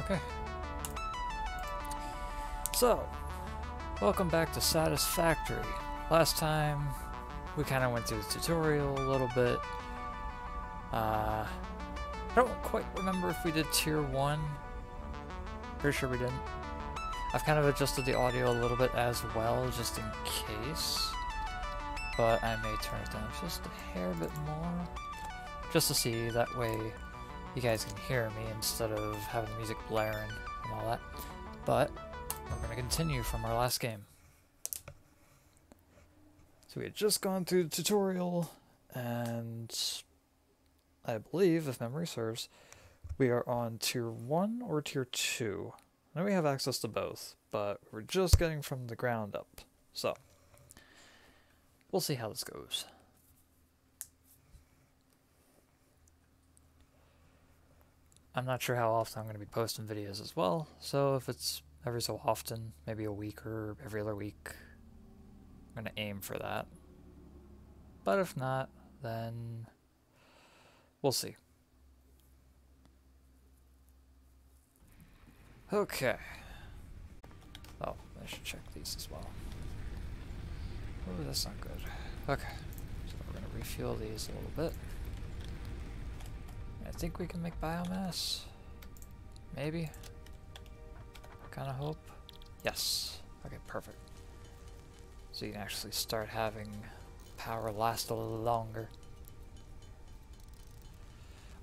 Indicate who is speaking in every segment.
Speaker 1: Okay. So, welcome back to Satisfactory. Last time, we kind of went through the tutorial a little bit. Uh, I don't quite remember if we did Tier 1. Pretty sure we didn't. I've kind of adjusted the audio a little bit as well, just in case. But I may turn it down just a hair bit more. Just to see, that way you guys can hear me instead of having the music blaring and all that. But we're going to continue from our last game. So we had just gone through the tutorial, and I believe, if memory serves, we are on tier 1 or tier 2. Now we have access to both, but we're just getting from the ground up. So, we'll see how this goes. I'm not sure how often I'm going to be posting videos as well, so if it's every so often, maybe a week or every other week, I'm going to aim for that. But if not, then we'll see. Okay. Oh, I should check these as well. Oh, that's not good. Okay, so we're going to refuel these a little bit. I think we can make biomass. Maybe. Kind of hope. Yes. Okay, perfect. So you can actually start having power last a little longer.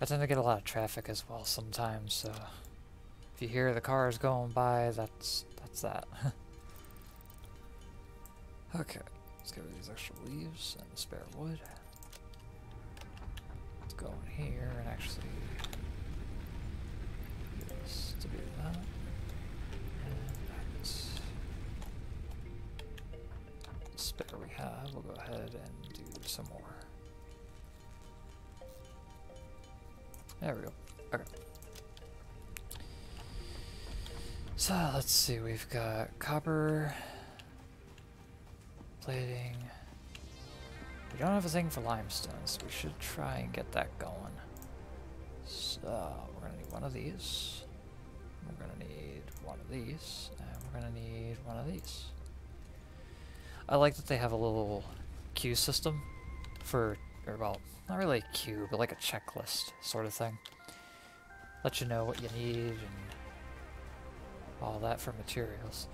Speaker 1: I tend to get a lot of traffic as well sometimes, so if you hear the cars going by, that's that's that. okay, let's get rid of these extra leaves and the spare wood go in here and actually use to do that. And that. Spare we have, we'll go ahead and do some more. There we go. Okay. So let's see, we've got copper plating. We don't have a thing for limestone, so we should try and get that going. So, we're going to need one of these. We're going to need one of these. And we're going to need one of these. I like that they have a little queue system for, or well, not really a queue, but like a checklist sort of thing. Let you know what you need and all that for materials.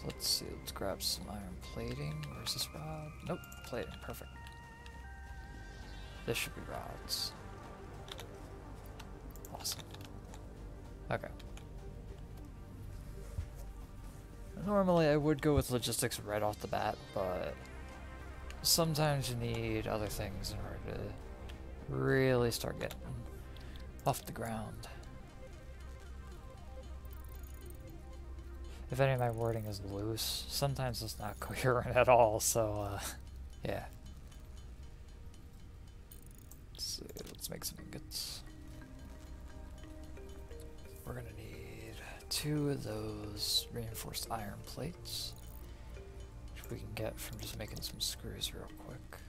Speaker 1: So let's see, let's grab some iron plating. Where's this rod? Nope, plating, perfect. This should be rods. Awesome. Okay. Normally I would go with logistics right off the bat, but sometimes you need other things in order to really start getting off the ground. If any of my wording is loose, sometimes it's not coherent at all, so, uh, yeah. Let's see, let's make some ingots. We're gonna need two of those reinforced iron plates, which we can get from just making some screws real quick.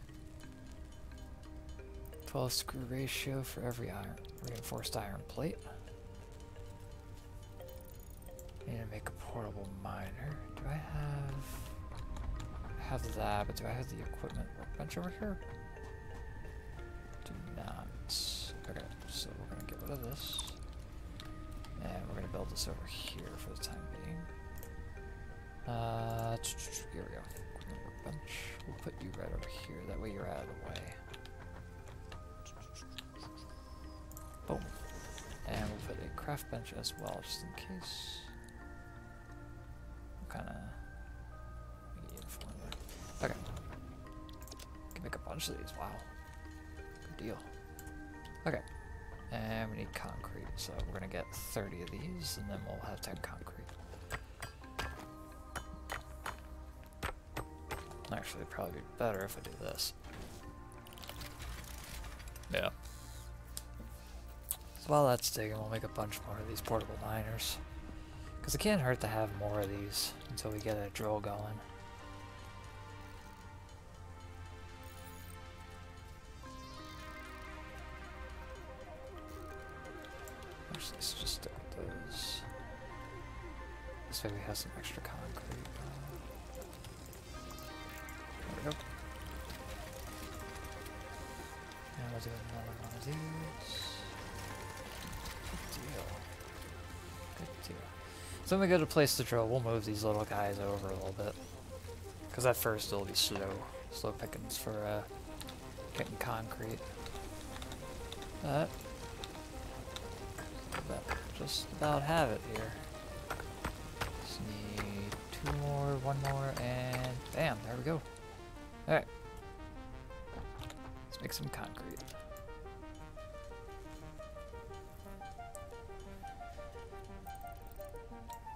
Speaker 1: 12 screw ratio for every iron reinforced iron plate. Need to make a portable miner. Do I have... I have that, but do I have the equipment workbench over here? Do not. Okay, so we're going to get rid of this. And we're going to build this over here for the time being. Uh, here we go. Equipment workbench. We'll put you right over here. That way you're out of the way. Boom. And we'll put a craft bench as well, just in case kind of Okay. Can make a bunch of these. Wow. Good deal. Okay. And we need concrete, so we're gonna get 30 of these, and then we'll have 10 concrete. Actually, probably be better if I do this. Yeah. So while that's digging, we'll make a bunch more of these portable miners. Because it can't hurt to have more of these until we get a drill going. We go to place the drill, we'll move these little guys over a little bit. Because at first it'll be slow. Slow pickings for uh, getting concrete. But, but just about have it here. Just need two more, one more, and bam, there we go. Alright. Let's make some concrete.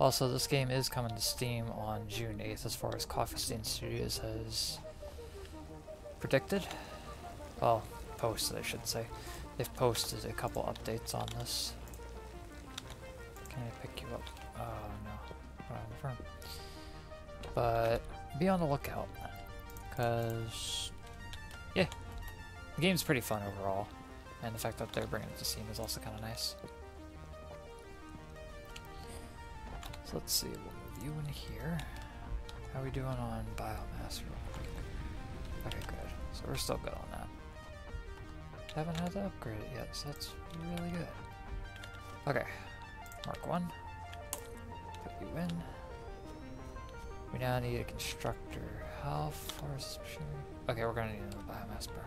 Speaker 1: Also, this game is coming to Steam on June 8th as far as Coffee Stain Studios has predicted. Well, posted, I should say. They've posted a couple updates on this. Can I pick you up? Oh, no. The front. But be on the lookout. Because, yeah, the game's pretty fun overall. And the fact that they're bringing it to Steam is also kind of nice. So let's see, we'll you in here. How are we doing on biomass? Okay, good. So we're still good on that. Haven't had to upgrade it yet, so that's really good. Okay, mark one. Put you in. We now need a constructor. How far is this machinery? Okay, we're gonna need another biomass burner.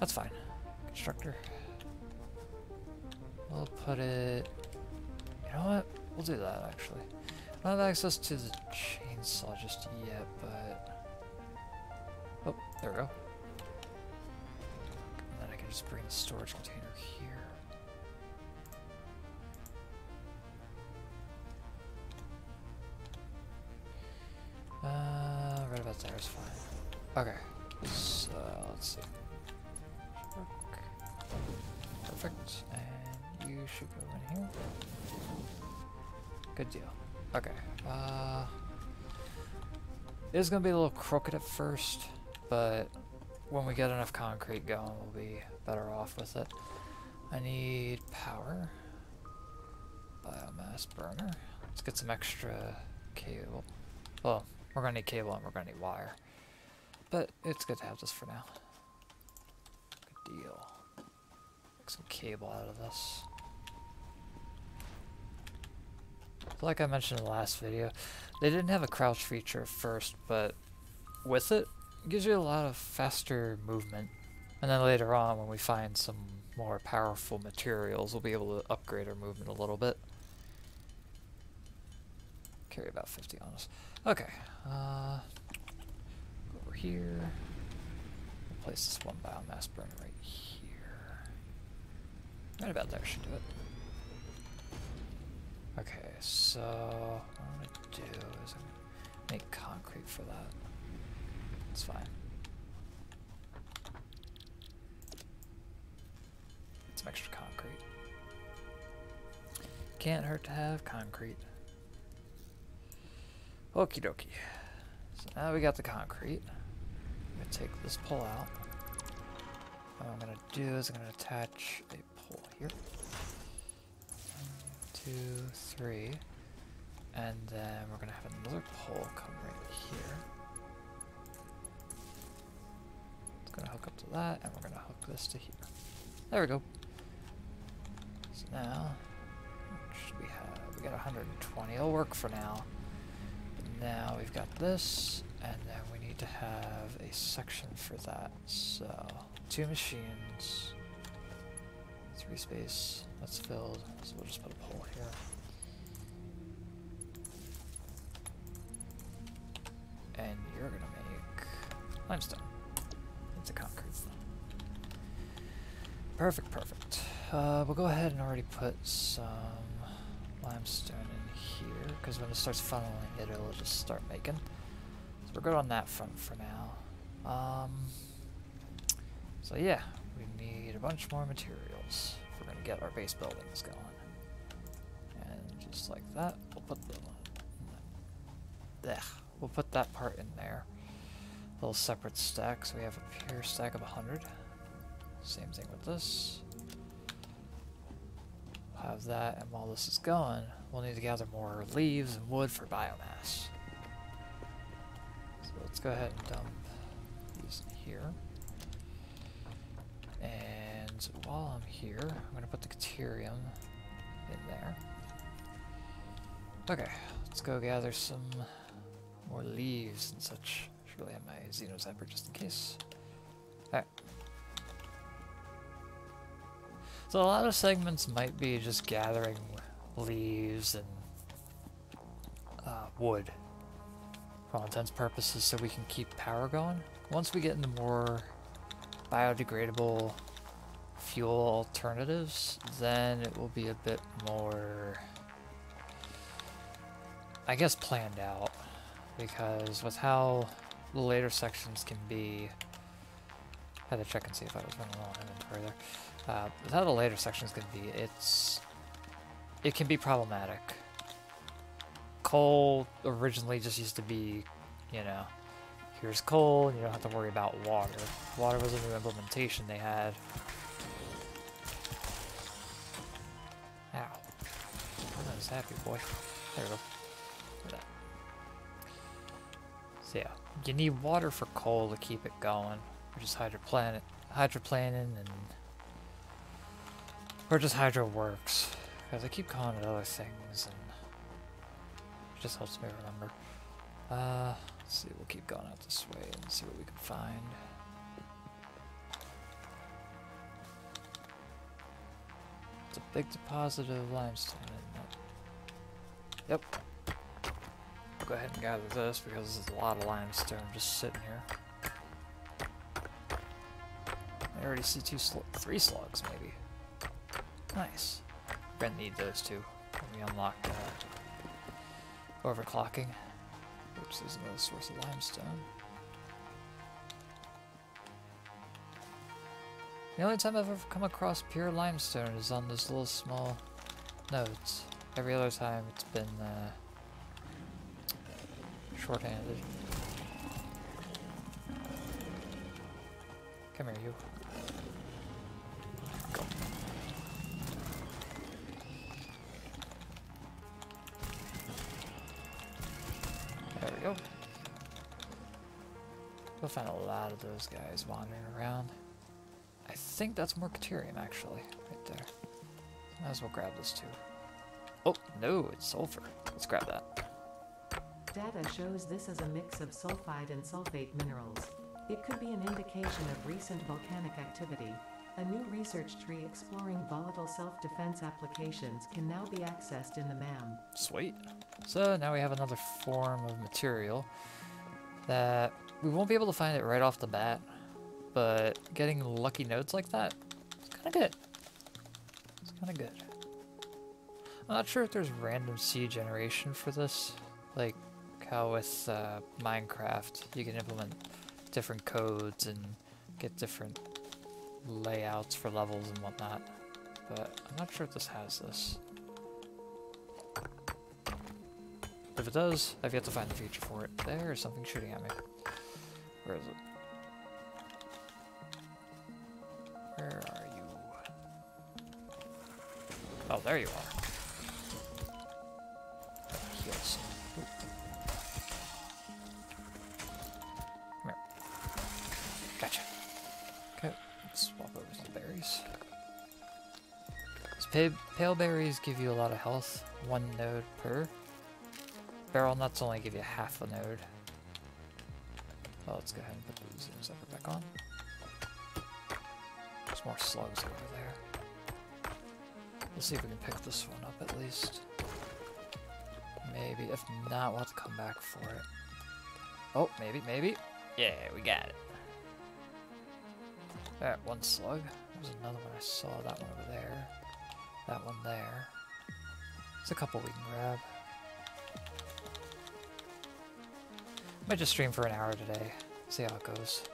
Speaker 1: That's fine. Constructor. We'll put it... You know what? We'll do that, actually. I don't have access to the chainsaw just yet, but... Oh, there we go. And then I can just bring the storage container here. Uh, right about there is fine. Okay, so let's see. Perfect, and you should go in here. Good deal. Okay. Uh, it's gonna be a little crooked at first, but when we get enough concrete going, we'll be better off with it. I need power. Biomass burner. Let's get some extra cable. Well, we're gonna need cable and we're gonna need wire. But it's good to have this for now. Good deal. Make some cable out of this. Like I mentioned in the last video, they didn't have a crouch feature first, but with it, it gives you a lot of faster movement. And then later on, when we find some more powerful materials, we'll be able to upgrade our movement a little bit. Carry about 50 on us. Okay, uh, over here. We'll place this one biomass burner right here. Right about there should do it. Okay, so what I'm gonna do is I'm gonna make concrete for that. It's fine. Some extra concrete. Can't hurt to have concrete. Okie dokie. So now we got the concrete. I'm gonna take this pole out. What I'm gonna do is I'm gonna attach a pole here two, three. And then we're to have another pole come right here. It's to hook up to that, and we're to hook this to here. There we go. So now, we have? We got 120. It'll work for now. But now we've got this, and then we need to have a section for that. So, two machines, three space. That's filled, so we'll just put a pole here. And you're gonna make limestone into concrete. Perfect, perfect. Uh, we'll go ahead and already put some limestone in here, because when it starts funneling it, it'll just start making. So we're good on that front for now. Um, so yeah, we need a bunch more materials get our base buildings going. And just like that, we'll put the we'll put that part in there. Little separate stack, so we have a pure stack of 100. Same thing with this. have that, and while this is going, we'll need to gather more leaves and wood for biomass. So let's go ahead and dump these in here. And while I'm here, I'm going to put the Caterium in there. Okay, let's go gather some more leaves and such. Should really have my Xeno Zapper just in case. Alright. So a lot of segments might be just gathering leaves and uh, wood for all intents purposes so we can keep power going. Once we get into more biodegradable fuel alternatives, then it will be a bit more, I guess, planned out. Because with how the later sections can be, I had to check and see if I was running along inventory there. Uh, with how the later sections can be, it's it can be problematic. Coal originally just used to be, you know, here's coal, you don't have to worry about water. Water was a new implementation they had. Happy, boy. There we go. that. So yeah, you need water for coal to keep it going, which is hydroplanet, hydroplaning, and or just hydro works. Because I keep calling it other things, and it just helps me remember. Uh, let's see, we'll keep going out this way and see what we can find. It's a big deposit of limestone, Yep. Go ahead and gather this because there's a lot of limestone just sitting here. I already see two, sl three slugs maybe. Nice. We're gonna need those two when we unlock overclocking, which is another source of limestone. The only time I've ever come across pure limestone is on those little small nodes. Every other time it's been uh, shorthanded. Come here, you. Go. There we go. You'll find a lot of those guys wandering around. I think that's more Caterium, actually, right there. Might as well grab this too. Oh, no, it's sulfur. Let's grab that.
Speaker 2: Data shows this as a mix of sulfide and sulfate minerals. It could be an indication of recent volcanic activity. A new research tree exploring volatile self-defense applications can now be accessed in the MAM.
Speaker 1: Sweet. So now we have another form of material that we won't be able to find it right off the bat, but getting lucky nodes like that, it's kind of good. It's kind of good. I'm not sure if there's random seed generation for this, like how with uh, Minecraft you can implement different codes and get different layouts for levels and whatnot, but I'm not sure if this has this. If it does, I've yet to find the feature for it. There's something shooting at me. Where is it? Where are you? Oh, there you are. These pa pale berries give you a lot of health, one node per. Beryl nuts only give you half a node. Well, let's go ahead and put the Xeno Zapper back on. There's more slugs over there. We'll see if we can pick this one up at least. Maybe. If not, we'll have to come back for it. Oh, maybe, maybe. Yeah, we got it. Alright, one slug. There's another one I saw. That one over there. That one there. There's a couple we can grab. Might just stream for an hour today. See how it goes.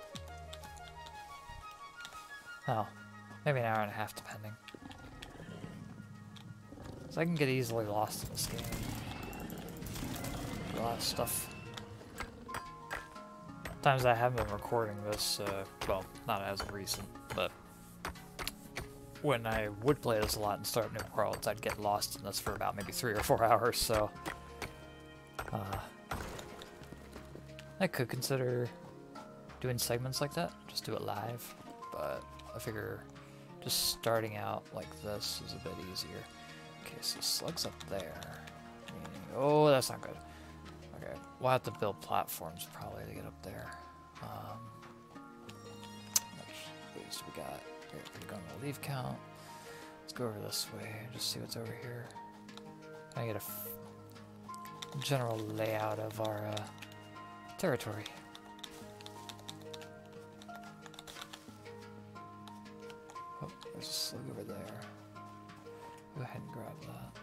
Speaker 1: Oh, maybe an hour and a half depending. So I can get easily lost in this game. A lot of stuff. Times I haven't been recording this, uh, well, not as recent, when I would play this a lot and start new worlds, I'd get lost in this for about maybe three or four hours, so... Uh, I could consider doing segments like that, just do it live, but I figure just starting out like this is a bit easier. Okay, so slug's up there. Oh, that's not good. Okay, we'll have to build platforms probably to get up there. Um, which boost we got? We're going to leave count. Let's go over this way and just see what's over here. I get a general layout of our uh, territory. Oh, there's a slug over there. Go ahead and grab that.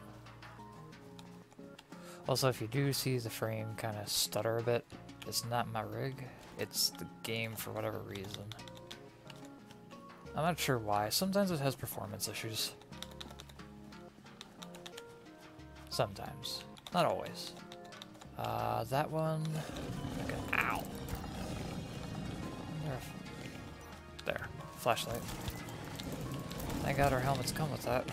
Speaker 1: Also, if you do see the frame kind of stutter a bit, it's not my rig, it's the game for whatever reason. I'm not sure why. Sometimes it has performance issues. Sometimes. Not always. Uh, that one... Okay. Ow! There. there. Flashlight. Thank god our helmets come with that.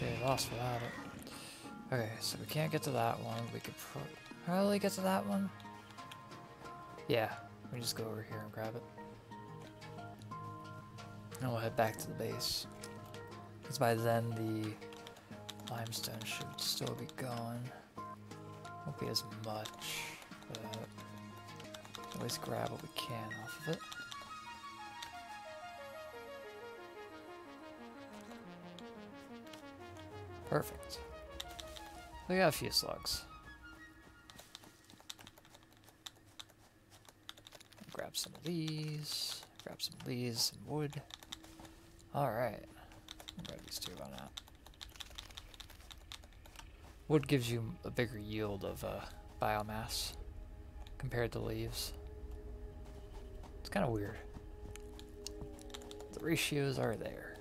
Speaker 1: Get lost without it. Okay, so we can't get to that one. We could pro probably get to that one. Yeah, we just go over here and grab it. And we'll head back to the base. Because by then the limestone should still be gone. Won't be as much, but always grab what we can off of it. Perfect. We got a few slugs. Grab some of these. Grab some of these, some wood. Alright. Grab these two, why not? Wood gives you a bigger yield of uh, biomass compared to leaves. It's kind of weird. The ratios are there.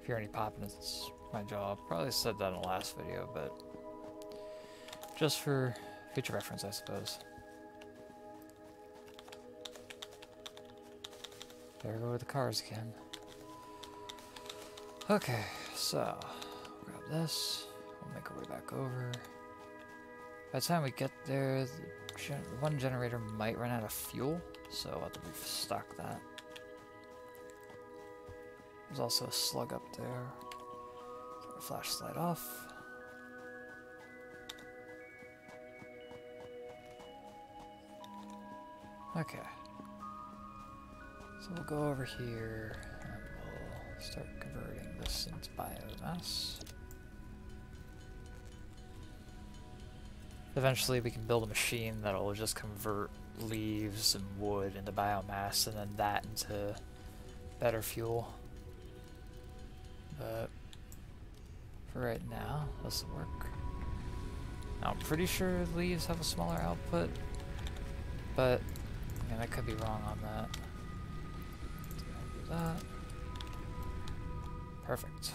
Speaker 1: If you're any popping, it's my job. Probably said that in the last video, but just for future reference, I suppose. There go the cars again. Okay, so grab this. We'll make our way back over. By the time we get there, the gen one generator might run out of fuel, so I'll have to that. There's also a slug up there. Flashlight off. Okay. So we'll go over here start converting this into biomass. Eventually we can build a machine that'll just convert leaves and wood into biomass and then that into better fuel. But for right now, this will work. Now, I'm pretty sure leaves have a smaller output, but I could be wrong on that. That. Perfect.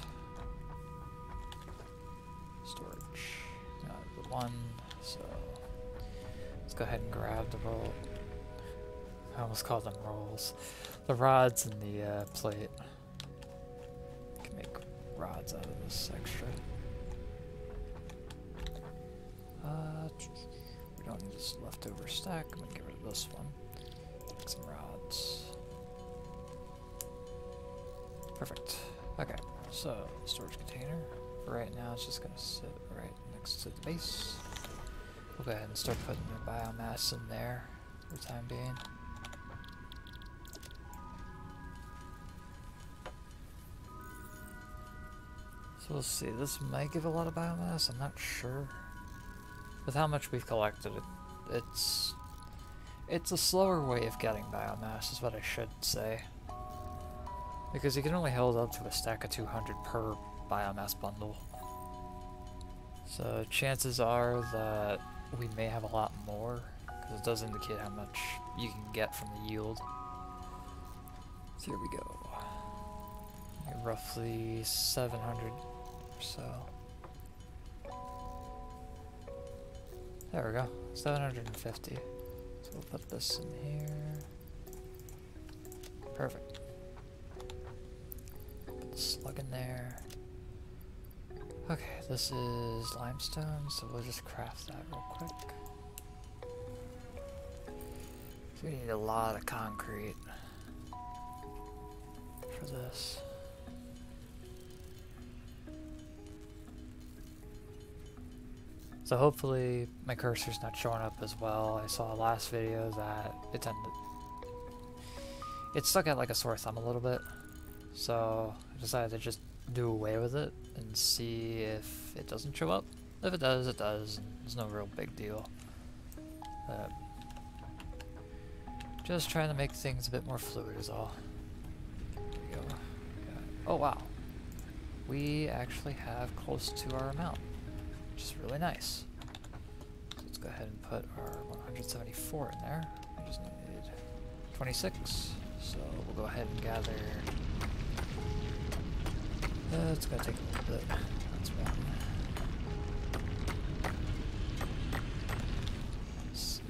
Speaker 1: Storage. Got the one, so let's go ahead and grab the roll. I almost called them rolls. The rods and the uh, plate rods out of this extra. Uh, we don't need this leftover stack. I'm gonna get rid of this one. Take some rods. Perfect. Okay, so storage container. For right now, it's just gonna sit right next to the base. We'll go ahead and start putting the biomass in there for the time being. So we'll see, this might give a lot of biomass, I'm not sure. With how much we've collected, it, it's... It's a slower way of getting biomass, is what I should say. Because you can only hold up to a stack of 200 per biomass bundle. So chances are that we may have a lot more, because it does indicate how much you can get from the yield. So here we go. Roughly 700 or so. There we go, 750. So we'll put this in here. Perfect. Slug in there. Okay, this is limestone, so we'll just craft that real quick. We need a lot of concrete for this. So hopefully my cursor's not showing up as well. I saw last video that it tended... It stuck out like a sore thumb a little bit. So I decided to just do away with it and see if it doesn't show up. If it does, it does. It's no real big deal. But just trying to make things a bit more fluid is all. Oh wow. We actually have close to our amount which is really nice. So let's go ahead and put our 174 in there. We just need 26, so we'll go ahead and gather. It's gonna take a bit. That's one. Let's see.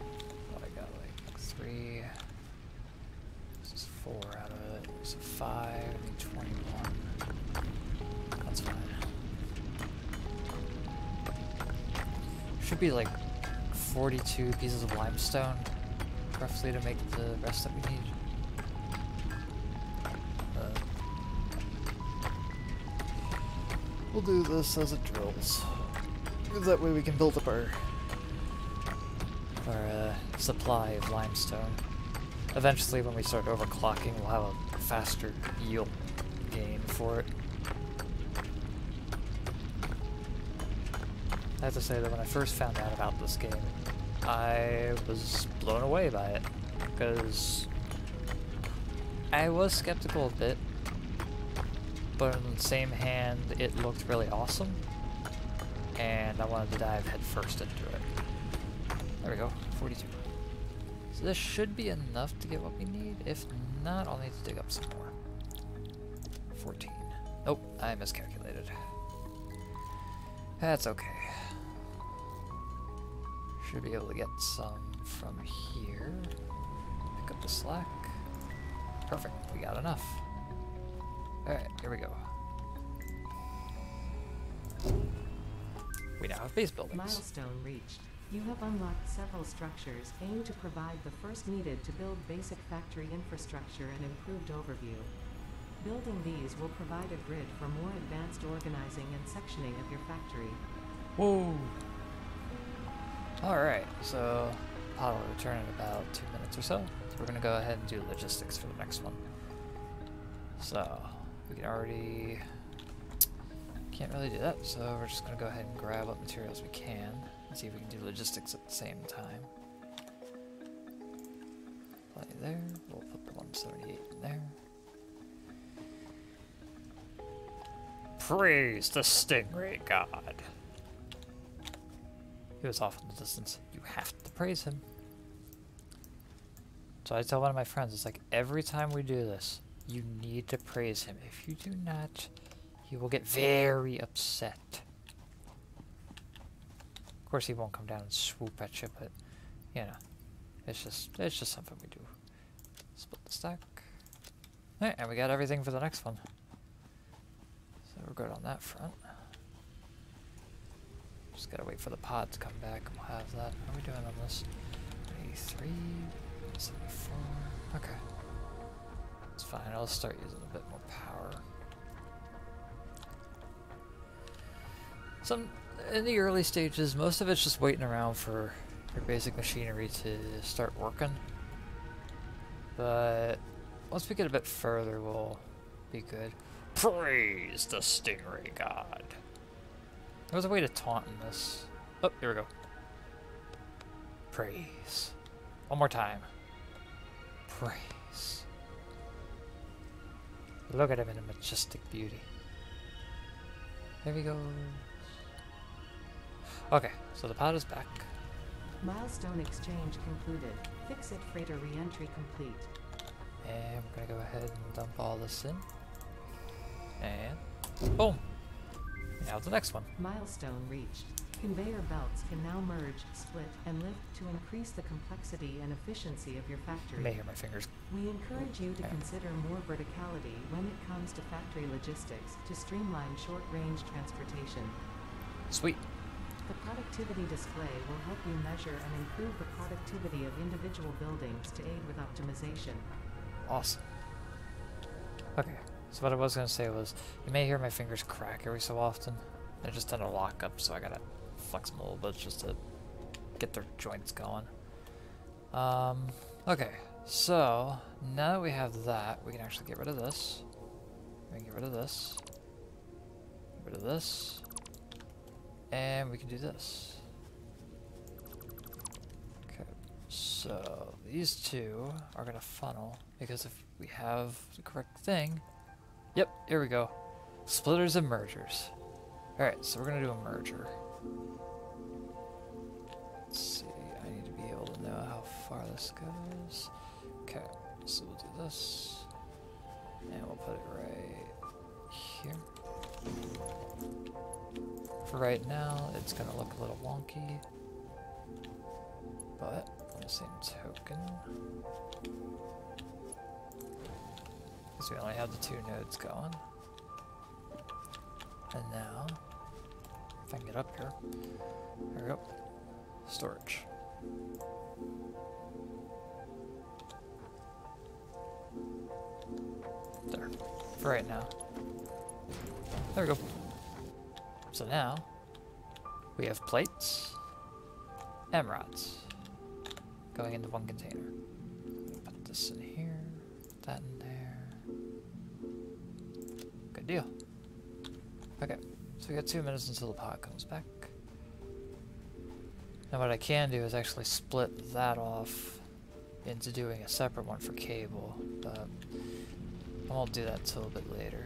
Speaker 1: Oh, I got like three. This is four out of it. So five. I need 21. That's fine. Should be like 42 pieces of limestone, roughly, to make the rest that we'll do this as it drills. That way we can build up our, our uh, supply of limestone. Eventually, when we start overclocking, we'll have a faster yield gain for it. I have to say that when I first found out about this game, I was blown away by it. Because I was skeptical a bit, but on the same hand, it looked really awesome. And I wanted to dive headfirst into it. There we go, 42. So this should be enough to get what we need. If not, I'll need to dig up some more. 14. Nope, I miscalculated. That's okay. Should be able to get some from here. Pick up the slack. Perfect, we got enough. Alright, here we go. We now have base buildings.
Speaker 2: Milestone reached. You have unlocked several structures aimed to provide the first needed to build basic factory infrastructure and improved overview. Building these will provide a grid for more advanced organizing and sectioning of your factory.
Speaker 1: Whoa! Alright, so pod will return in about two minutes or so. So we're gonna go ahead and do logistics for the next one. So we can already can't really do that, so we're just gonna go ahead and grab what materials we can and see if we can do logistics at the same time. Plenty there. We'll put the 178 in there. Praise the Stingray God. He was off in the distance. You have to praise him. So I tell one of my friends, it's like every time we do this, you need to praise him. If you do not, he will get very upset. Of course, he won't come down and swoop at you, but you know, it's just it's just something we do. Split the stack. Alright, and we got everything for the next one. So we're good on that front. Just gotta wait for the pod to come back and we'll have that. How are we doing on this? 83, 74. Okay. It's fine, I'll start using a bit more power. Some in the early stages, most of it's just waiting around for your basic machinery to start working. But once we get a bit further, we'll be good. Praise the Stingray God. There was a way to taunt in this. Oh, here we go. Praise. One more time. Praise. Look at him in a majestic beauty. There he goes. Okay, so the pod is back.
Speaker 2: Milestone exchange concluded. FICSIT freighter re-entry complete.
Speaker 1: And we're gonna go ahead and dump all this in. And boom! Now the next one.
Speaker 2: Milestone reached. Conveyor belts can now merge, split, and lift to increase the complexity and efficiency of your
Speaker 1: You
Speaker 2: factory.
Speaker 1: may hear my fingers.
Speaker 2: We encourage you to
Speaker 1: Yeah.
Speaker 2: consider more verticality when it comes to factory logistics to streamline short-range transportation.
Speaker 1: Sweet.
Speaker 2: The productivity display will help you measure and improve the productivity of individual buildings to aid with optimization.
Speaker 1: Awesome. Okay, so what I was gonna say was, you may hear my fingers crack every so often. They're just tend to lock up, so I gotta flex them a little bit just to get their joints going. Um, okay, so now that we have that, we can actually get rid of this. We can get rid of this. Get rid of this. And we can do this. Okay, so these two are gonna funnel because if we have the correct thing, yep, here we go. Splitters and mergers. Alright, so we're gonna do a merger. Let's see, I need to be able to know how far this goes. Okay, so we'll do this. And we'll put it right here. For right now, it's gonna look a little wonky. But, on the same token, because we only have the two nodes going. And now, if I can get up here, there we go, storage. There, for right now. There we go. So now, we have plates rods going into one container. Put this in here, put that in there. Good deal. Okay, so we got two minutes until the pod comes back. Now what I can do is actually split that off into doing a separate one for cable, but I won't do that till a bit later.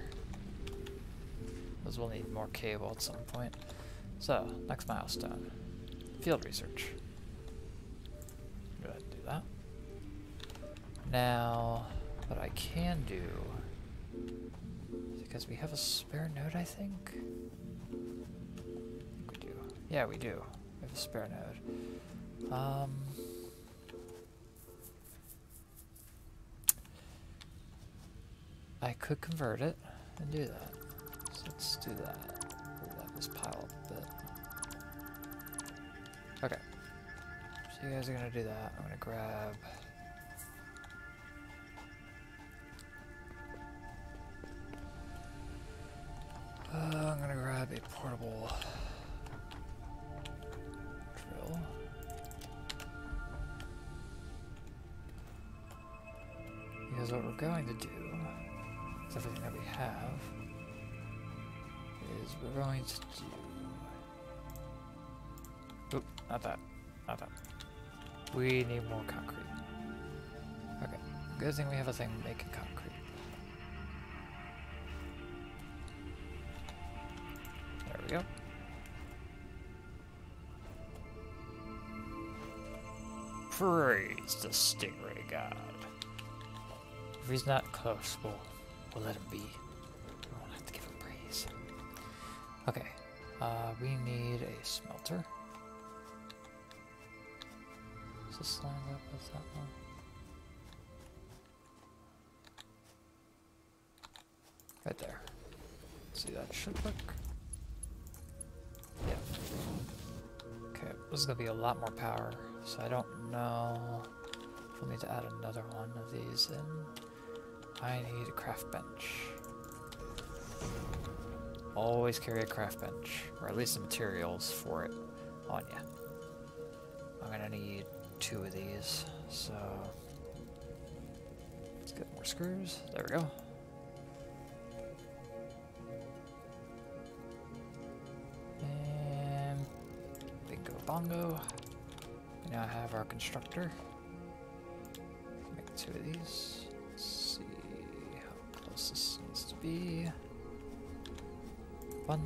Speaker 1: Because we'll need more cable at some point. So, next milestone. Field research. Go ahead and do that. Now, what I can do, because we have a spare node, I think? Yeah, we do. We have a spare node. Um, I could convert it and do that. So let's do that. We'll let this pile up a bit. Okay. So you guys are gonna do that. I'm gonna grab Uh, I'm gonna grab a portable What we're going to do, with everything that we have, is we're going to do... Oop, not that. Not that. We need more concrete. Okay, good thing we have a thing making concrete. There we go. Praise the Stingray God. If he's not close, we'll, we'll let him be. We won't have to give him praise. Okay, uh, we need a smelter. Is this lined up with that one? Right there. See, that should work. Yeah. Okay, this is gonna be a lot more power, so I don't know if we'll need to add another one of these in. I need a craft bench. Always carry a craft bench, or at least the materials for it on you. I'm gonna need two of these, so let's get more screws. There we go. And bingo bongo. We now have our constructor. Make two of these. Be. One,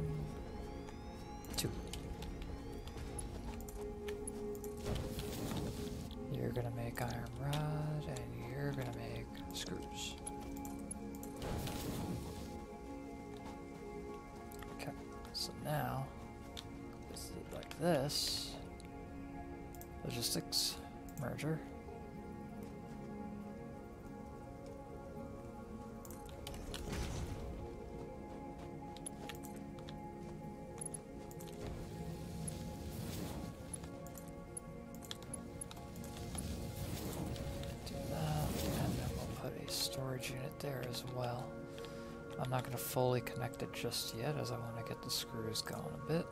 Speaker 1: two. You're gonna make iron rod, and you're gonna make screws. Okay, so now, like this. Logistics merger. Fully connect it just yet as I want to get the screws going a bit.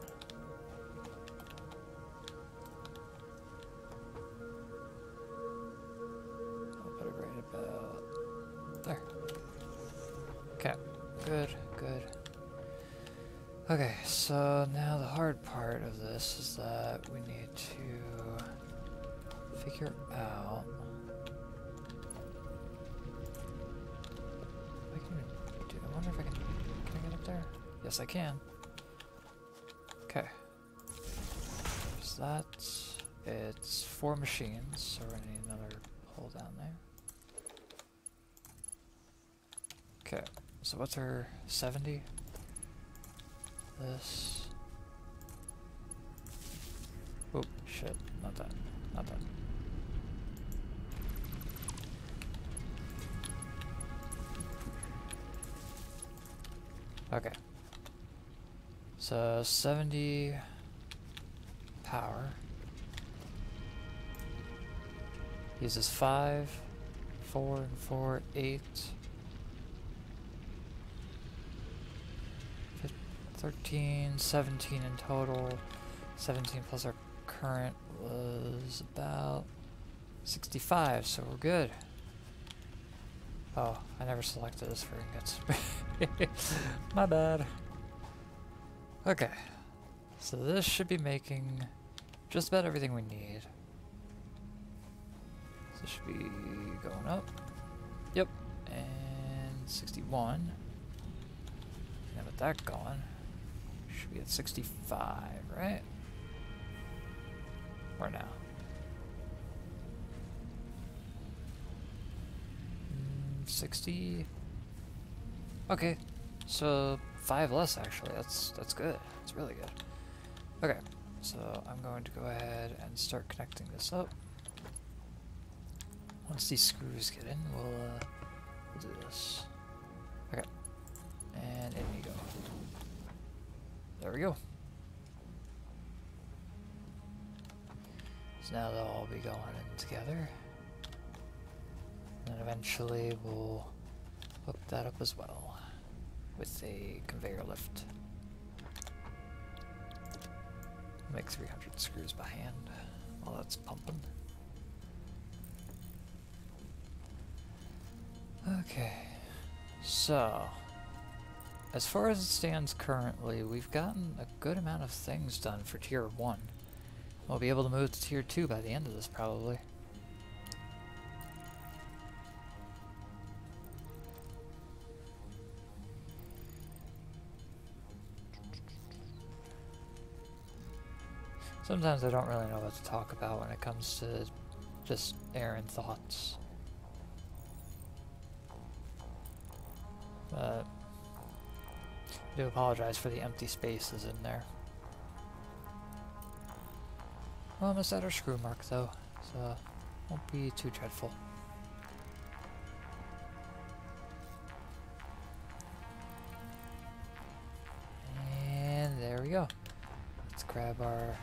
Speaker 1: I'll put it right about there. Okay, good, good. Okay, so now the hard part of this is that we need to figure out Yes, I can. Okay. There's that. It's four machines, so we're gonna need another hole down there. Okay. So what's our 70? This. Oh shit! Not that. Not that. Okay. So 70 power. Uses 5, 4, and 4, 8. fif- 13, 17 in total. 17 plus our current was about 65, so we're good. Oh, I never selected this for ingots. My bad. Okay. So this should be making just about everything we need. So this should be going up. Yep. And 61. And with that going, should be at 65, right? Or now? Mm, 60. Okay, so five less actually. That's that's good. That's really good. Okay, so I'm going to go ahead and start connecting this up. Once these screws get in, we'll, uh, we'll do this. Okay, and in you go. There we go. So now they'll all be going in together. And then eventually we'll hook that up as well with a conveyor lift. Make 300 screws by hand while that's pumping. Okay, so as far as it stands currently, we've gotten a good amount of things done for tier 1. We'll be able to move to tier 2 by the end of this probably. Sometimes I don't really know what to talk about when it comes to just airing thoughts. But I do apologize for the empty spaces in there. Well, almost at our screw mark though, so won't be too dreadful. And there we go. Let's grab our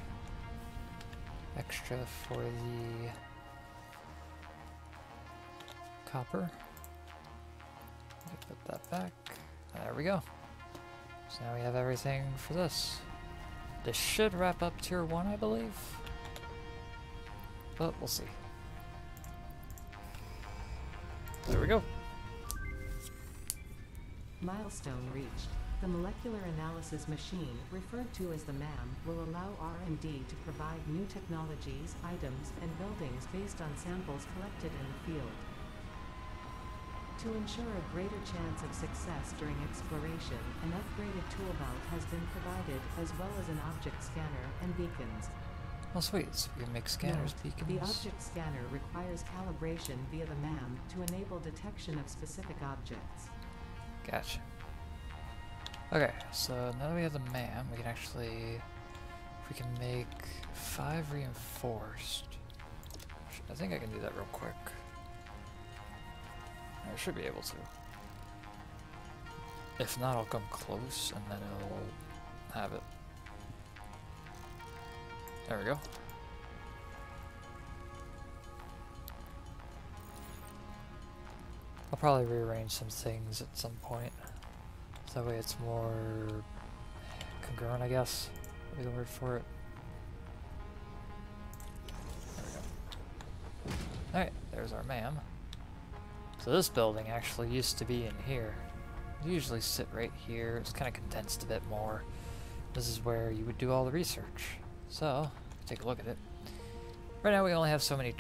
Speaker 1: extra for the copper. Put that back. There we go. So now we have everything for this. This should wrap up tier 1, I believe. But we'll see. There we go.
Speaker 2: Milestone reached. The molecular analysis machine, referred to as the MAM, will allow R&D to provide new technologies, items, and buildings based on samples collected in the field. To ensure a greater chance of success during exploration, an upgraded tool belt has been provided, as well as an object scanner and beacons.
Speaker 1: Oh sweet, so we can make scanners,
Speaker 2: Note,
Speaker 1: beacons.
Speaker 2: The object scanner requires calibration via the MAM to enable detection of specific objects.
Speaker 1: Gotcha. Okay, so now that we have the MAM, we can actually, we can make five reinforced. I think I can do that real quick. I should be able to. If not, I'll come close and then it'll have it. There we go. I'll probably rearrange some things at some point. So that way it's more congruent, I guess, would be the word for it. There we go. Alright, there's our MAM. So this building actually used to be in here. Usually sit right here. It's kind of condensed a bit more. This is where you would do all the research. So, take a look at it. Right now we only have so many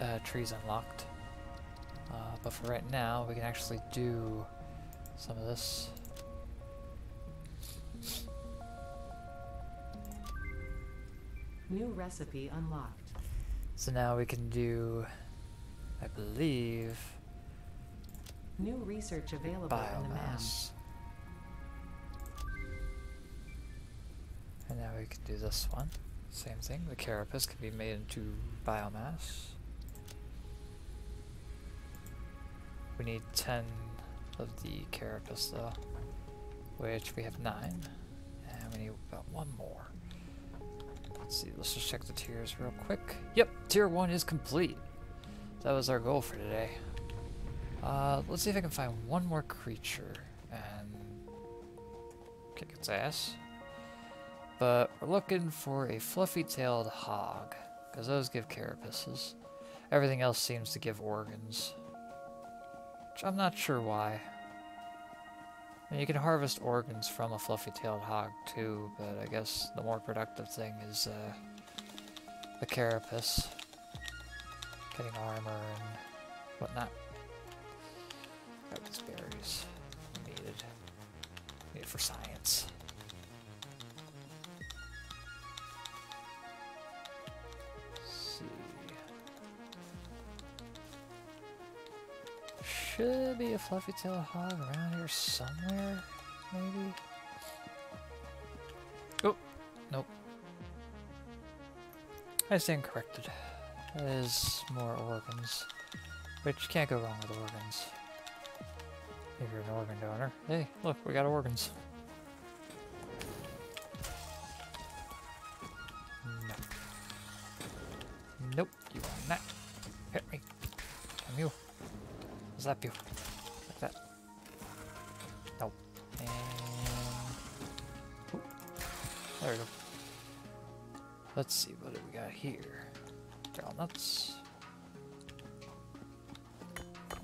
Speaker 1: uh, trees unlocked. Uh, but for right now, we can actually do some of this.
Speaker 2: New recipe unlocked.
Speaker 1: So now we can do, I believe,
Speaker 2: New research available in the MAM.
Speaker 1: biomass. And now we can do this one. Same thing. The carapace can be made into biomass. We need 10 of the carapace though, which we have 9. And we need about one more. Let's see, let's just check the tiers real quick. Yep, tier 1 is complete. That was our goal for today. Uh, let's see if I can find one more creature and kick its ass. But we're looking for a fluffy-tailed hog, because those give carapaces. Everything else seems to give organs. Which I'm not sure why. You can harvest organs from a fluffy-tailed hog too, but I guess the more productive thing is uh, the carapace. Getting armor and whatnot. Grab these berries. Needed. Needed for science. Should be a fluffy tail hog around here somewhere, maybe? Oh, nope. I stand corrected. That is more organs. Which can't go wrong with organs. If you're an organ donor. Hey, look, we got organs. Like that. Nope. And... Oop. There we go. Let's see, what do we got here? Trail nuts.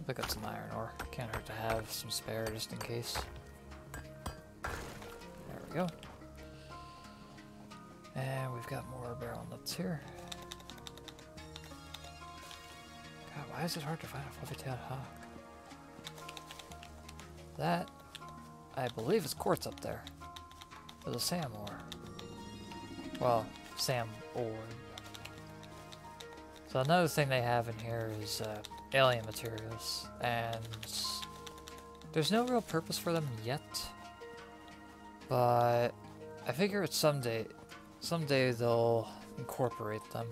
Speaker 1: Pick up some iron ore. Can't hurt to have some spare just in case. There we go. And we've got more Beryl nuts here. God, why is it hard to find a fluffy tailed hog? That, I believe, is quartz up there. There's a Sam ore. Well, Sam ore. So another thing they have in here is uh, alien materials, and there's no real purpose for them yet. But I figure it's someday, someday they'll incorporate them.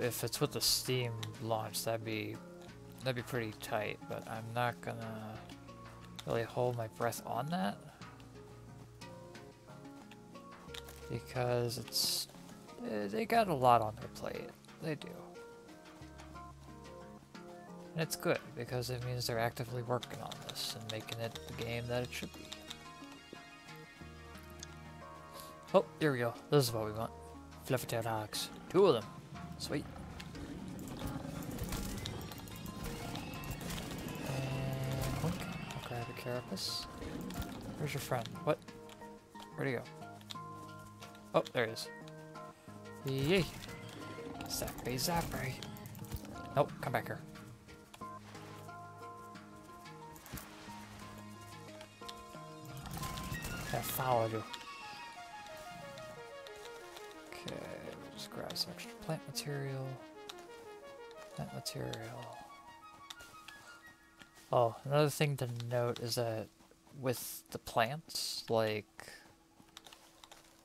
Speaker 1: If it's with the Steam launch, that'd be that'd be pretty tight. But I'm not gonna really hold my breath on that because it's eh, they got a lot on their plate. They do. And it's good because it means they're actively working on this and making it the game that it should be. Oh, here we go. This is what we want. Fluffy tailed hogs. Two of them. Sweet. Carapace. Where's your friend? What? Where'd he go? Oh, there he is. Yay! Zappy zappy. Nope, come back here. I followed you. Okay, we'll just grab some extra plant material. Plant material. Oh, another thing to note is that with the plants, like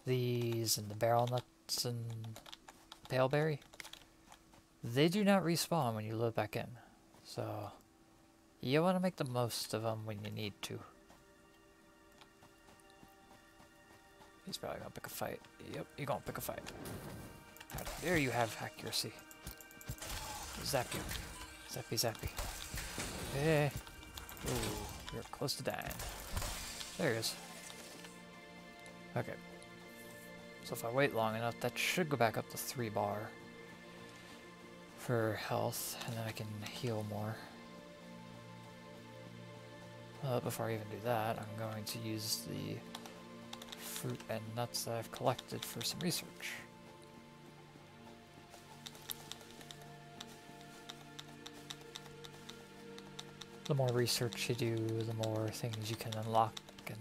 Speaker 1: these and the Beryl nuts and paleberry, they do not respawn when you load back in. So you want to make the most of them when you need to. He's probably gonna pick a fight. Yep, you're gonna pick a fight. Dare you have accuracy. Zap you. Zappy zappy. Hey. Ooh, you're close to dying. There he is. Okay. So if I wait long enough, that should go back up to 3 bar for health, and then I can heal more. Uh, before I even do that, I'm going to use the fruit and nuts that I've collected for some research. The more research you do, the more things you can unlock, and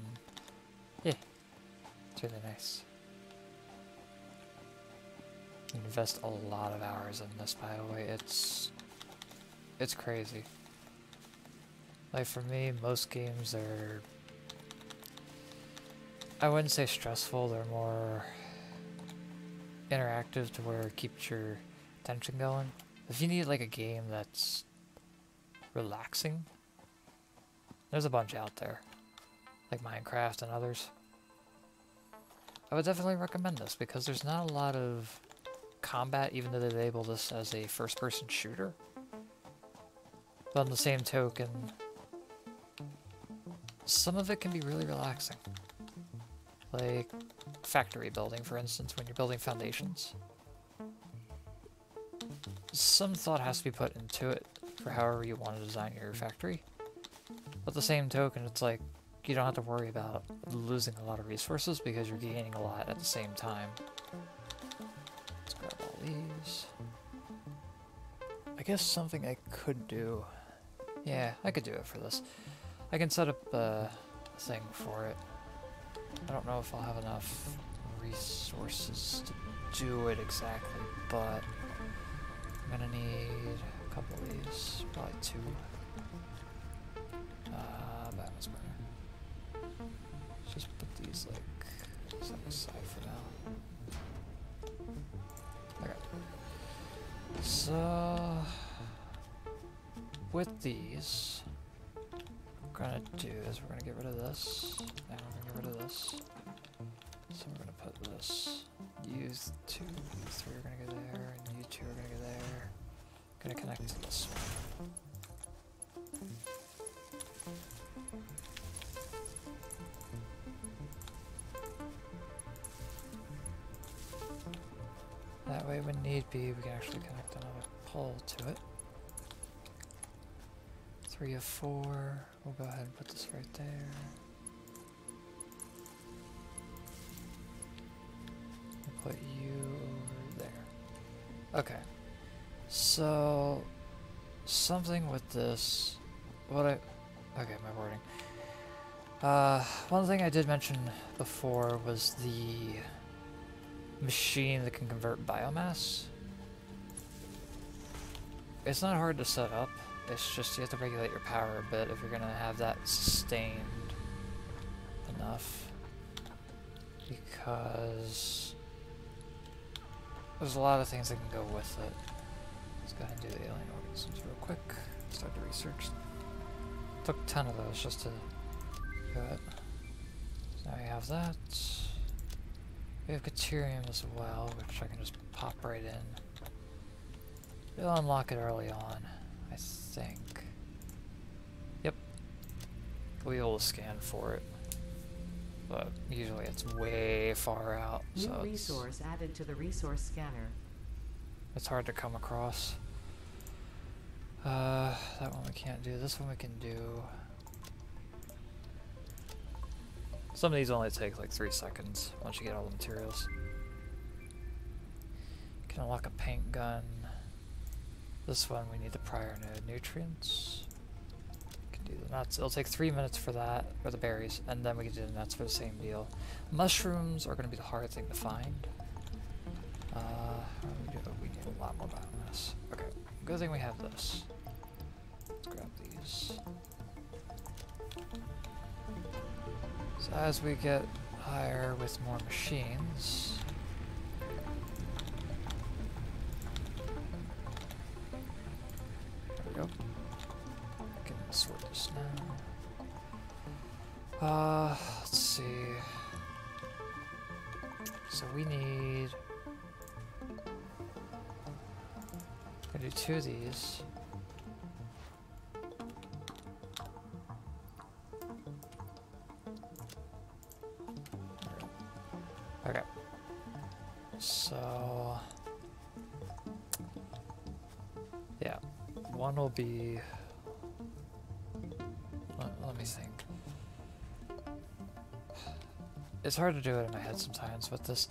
Speaker 1: yeah, it's really nice. Invest a lot of hours in this, by the way. It's it's crazy. Like for me, most games are I wouldn't say stressful, they're more interactive to where it keeps your attention going. If you need like a game that's relaxing, there's a bunch out there, like Minecraft and others. I would definitely recommend this because there's not a lot of combat, even though they label this as a first-person shooter. But on the same token, some of it can be really relaxing. Like factory building, for instance, when you're building foundations. Some thought has to be put into it for however you want to design your factory. But the same token, it's like you don't have to worry about losing a lot of resources because you're gaining a lot at the same time. Let's grab all these. I guess something I could do. Yeah, I could do it for this. I can set up uh, a thing for it. I don't know if I'll have enough resources to do it exactly, but I'm gonna need couple of these, probably two. Uh, biomass burner. Let's just put these like set aside for now. Okay. So with these, what we're gonna do is we're gonna get rid of this. Now we're gonna get rid of this. So we're gonna put this. Use two, you three are gonna go there, and you two are gonna go there. Gonna connect this. That way, when need be, we can actually connect another pole to it. Three of four. We'll go ahead and put this right there. We'll put you over there. Okay. So, something with this. What I. Okay, my wording. Uh, one thing I did mention before was the machine that can convert biomass. It's not hard to set up. It's just you have to regulate your power a bit if you're going to have that sustained enough. Because there's a lot of things that can go with it. Go ahead and do the alien organisms real quick. Start the research. Took 10 of those just to do it. So now we have that. We have Caterium as well, which I can just pop right in. It'll unlock it early on, I think. Yep. We will be able to scan for it. But usually it's way far out,
Speaker 2: New
Speaker 1: so it's,
Speaker 2: resource added to the resource scanner.
Speaker 1: it's hard to come across. Uh, that one we can't do. This one we can do. Some of these only take like three seconds once you get all the materials. Can unlock a paint gun. This one we need the prior node nutrients. Can do the nuts. It'll take three minutes for that, or the berries, and then we can do the nuts for the same deal. Mushrooms are going to be the hard thing to find. Uh, we, do? we need a lot more biomass. Okay, good thing we have this. Let's grab these. So as we get higher with more machines. It's hard to do it in my head sometimes with this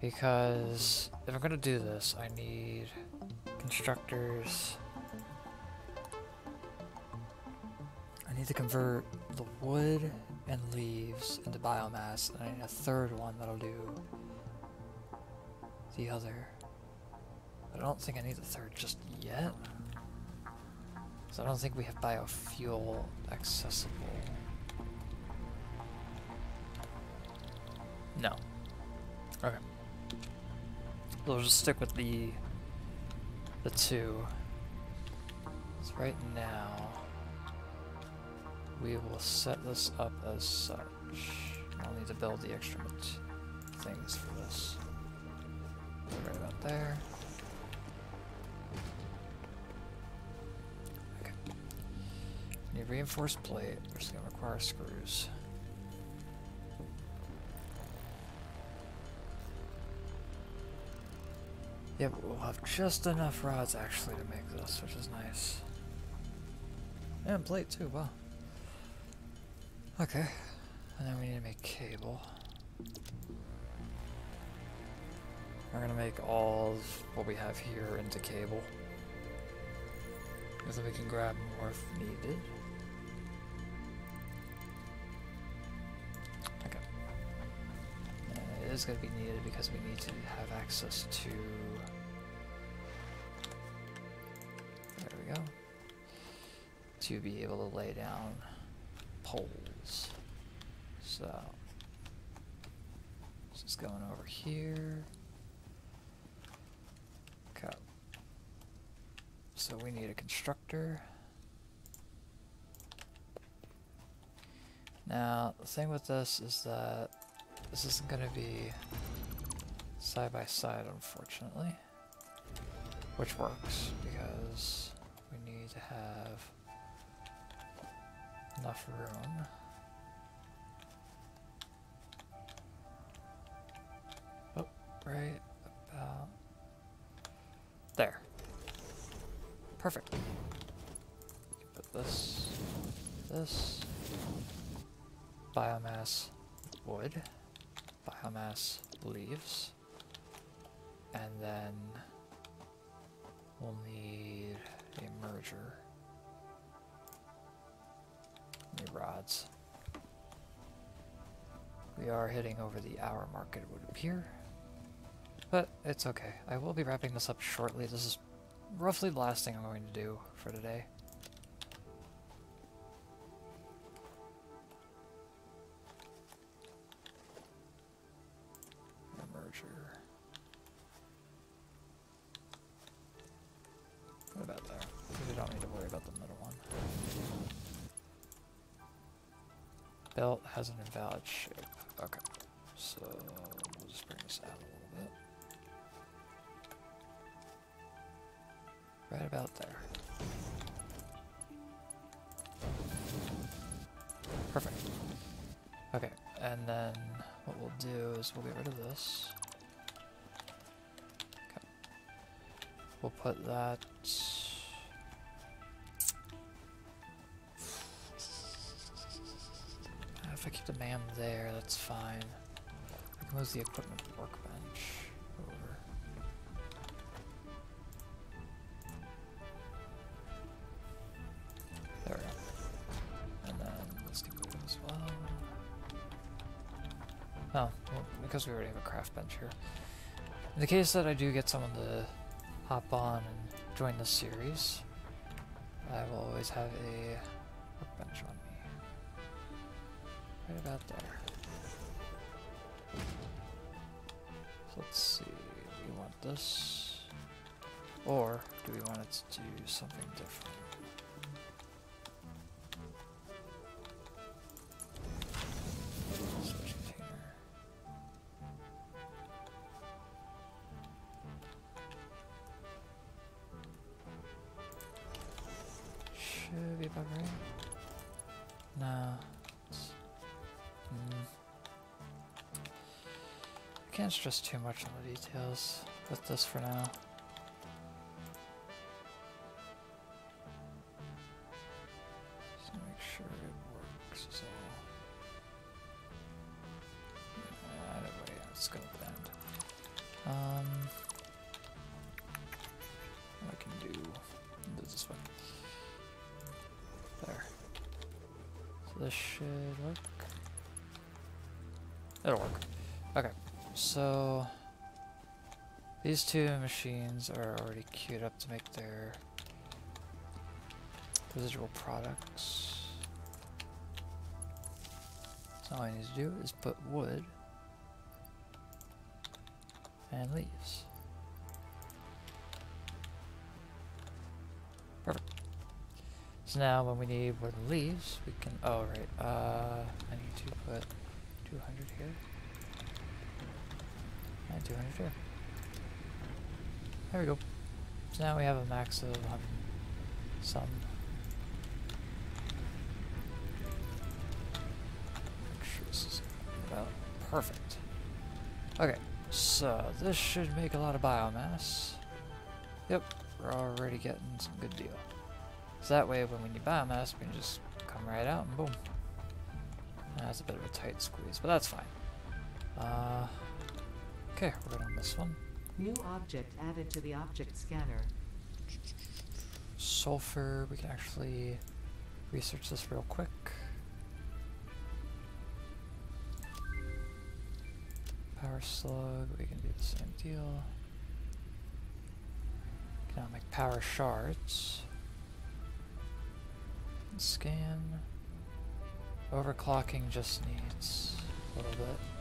Speaker 1: because if I'm gonna do this, I need constructors. I need to convert the wood and leaves into biomass, and I need a third one that'll do the other. But I don't think I need the third just yet. So I don't think we have biofuel accessible. Okay. We'll just stick with the the two. So right now we will set this up as such. I'll need to build the extra things for this. Right about there. Okay. Need reinforced plate, which is gonna require screws. Yeah, but we'll have just enough rods actually to make this, which is nice. And plate too, wow. Okay, and then we need to make cable. We're gonna make all of what we have here into cable. Because we can grab more if needed. Is gonna be needed because we need to have access to there we go. To be able to lay down poles. So, this is going over here. Okay. So we need a constructor. Now, the thing with this is that this isn't going to be side by side, unfortunately. Which works, because we need to have enough room. Oh, right about there. Perfect. Put this, this, biomass wood, biomass leaves, and then we'll need a merger. New rods. We are hitting over the hour mark, it would appear. But it's okay. I will be wrapping this up shortly. This is roughly the last thing I'm going to do for today. About there. Perfect. Okay, and then what we'll do is we'll get rid of this. Okay. We'll put that. If I keep the MAM there, that's fine. I can move the equipment workbench we already have a craft bench here. In the case that I do get someone to hop on and join the series, I will always have a workbench on me. Right about there. So let's see, we want this, or do we want it to do something different? Right. No. mm. I can't stress too much on the details with this for now. These two machines are already queued up to make their residual products. So all I need to do is put wood and leaves. Perfect. So now when we need wood and leaves, we can, oh right, uh, I need to put 200 here. And 200 here. There we go. So now we have a max of um, some. Make sure this is about perfect. Okay, so this should make a lot of biomass. Yep, we're already getting some good deal. So that way when we need biomass, we can just come right out and boom. That's a bit of a tight squeeze, but that's fine. Uh, okay, we're good on this one.
Speaker 2: New object added to the object scanner.
Speaker 1: Sulfur, we can actually research this real quick. Power slug, we can do the same deal. Can now make power shards. Scan. Overclocking just needs a little bit.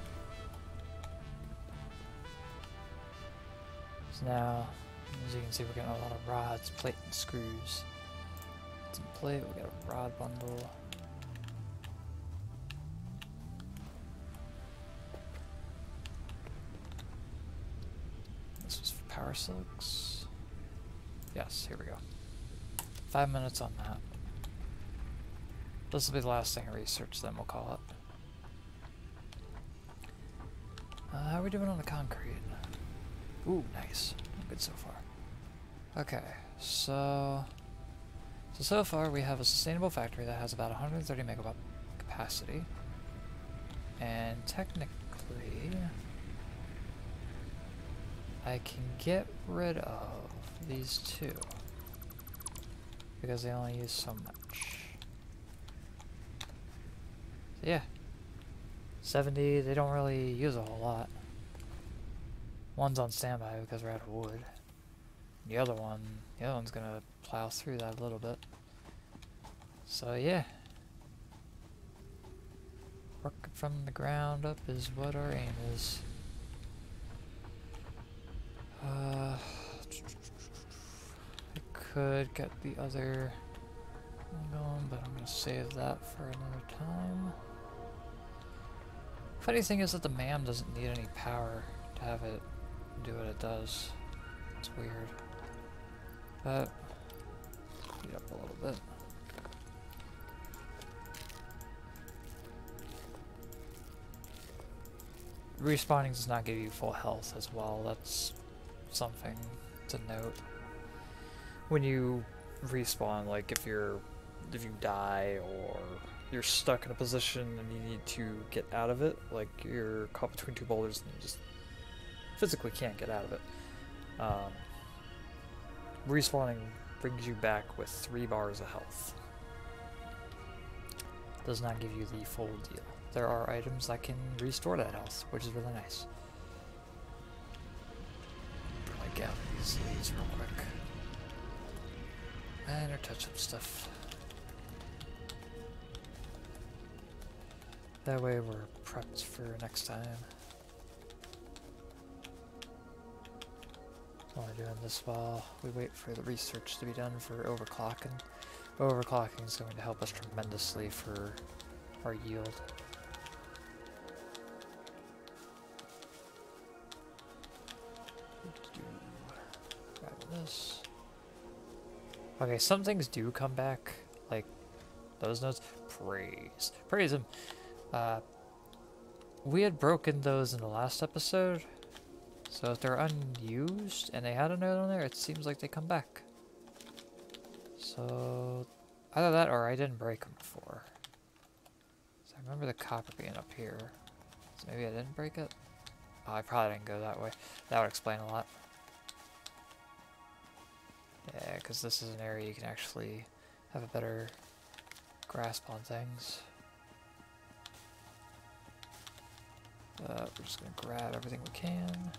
Speaker 1: So now, as you can see, we're getting a lot of rods, plate, and screws. Some plate, we got a rod bundle. This was for power slugs. Yes, here we go. Five minutes on that. This will be the last thing I research, then we'll call it. Uh, how are we doing on the concrete? Ooh, nice. Good so far. Okay, so... So, so far we have a sustainable factory that has about 130 megawatt capacity. And technically... I can get rid of these two. Because they only use so much. So yeah. 70, they don't really use a whole lot. One's on standby because we're out of wood. The other one, the other one's gonna plow through that a little bit. So yeah. Working from the ground up is what our aim is. Uh, I could get the other one going, but I'm gonna save that for another time. Funny thing is that the MAM doesn't need any power to have it do what it does. It's weird. But, speed up a little bit. Respawning does not give you full health as well. That's something to note. When you respawn, like if you're if you die or you're stuck in a position and you need to get out of it, like you're caught between two boulders and you just physically can't get out of it. Um, respawning brings you back with three bars of health. Does not give you the full deal. There are items that can restore that health, which is really nice. Probably gather these leaves real quick. And our touch-up stuff. That way we're prepped for next time. We're doing this while we wait for the research to be done for overclocking. Overclocking is going to help us tremendously for our yield. This. Okay, some things do come back, like those notes. Praise. Praise him. Uh, we had broken those in the last episode, so if they're unused and they had a note on there, it seems like they come back. So, either that or I didn't break them before. So I remember the copper being up here. So maybe I didn't break it? Oh, I probably didn't go that way. That would explain a lot. Yeah, because this is an area you can actually have a better grasp on things. Uh, we're just gonna grab everything we can.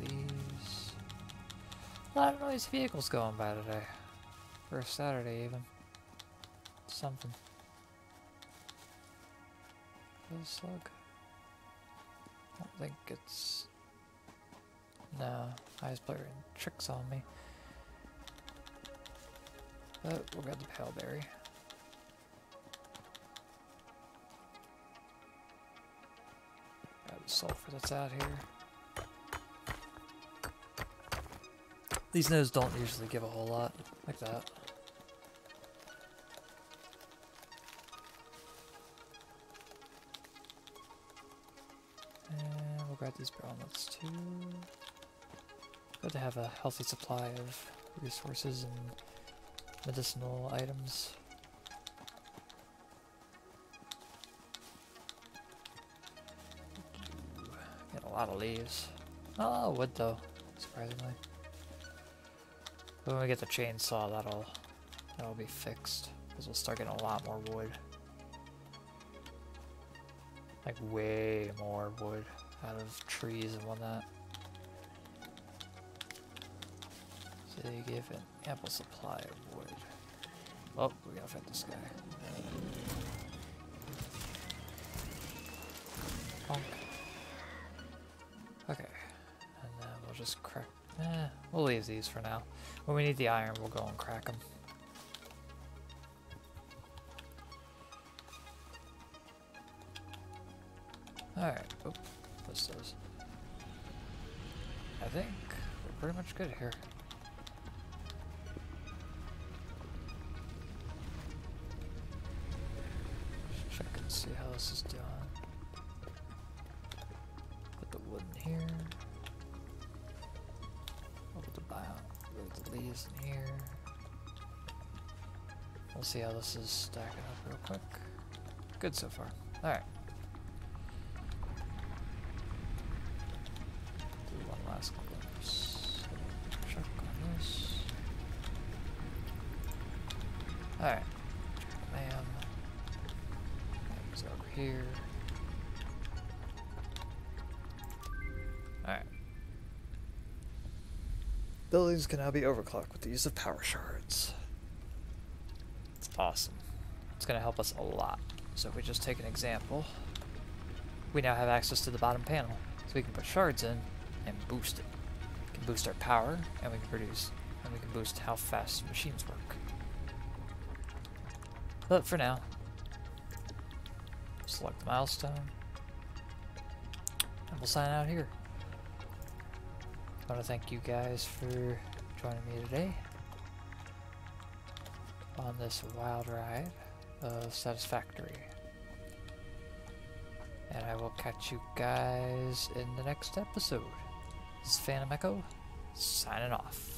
Speaker 1: These. A lot of noisy vehicles going by today. For a Saturday, even. Something. Is slug? I don't think it's. No, I was playing tricks on me. But we'll grab the pale berry. The sulfur that's out here. These nodes don't usually give a whole lot like that. And we'll grab these brown nuts too. Good to have a healthy supply of resources and medicinal items. Get a lot of leaves. Of wood though, surprisingly. When we get the chainsaw, that'll that'll be fixed because we'll start getting a lot more wood. Like way more wood out of trees and whatnot. So they give an ample supply of wood. Oh, we gotta fight this guy. Bonk. Okay, and then we'll just crack. Eh, we'll leave these for now. When we need the iron, we'll go and crack them. Alright, oh, this does. I think we're pretty much good here. Check and see how this is doing. In here. We'll see how this is stacking up real quick. Good so far. Alright. Buildings can now be overclocked with the use of power shards. It's awesome. It's going to help us a lot. So if we just take an example, we now have access to the bottom panel. So we can put shards in and boost it. We can boost our power and we can produce and we can boost how fast machines work. But for now, select the milestone and we'll sign out here. I want to thank you guys for joining me today on this wild ride of Satisfactory. And I will catch you guys in the next episode. This is Phantom Echo, signing off.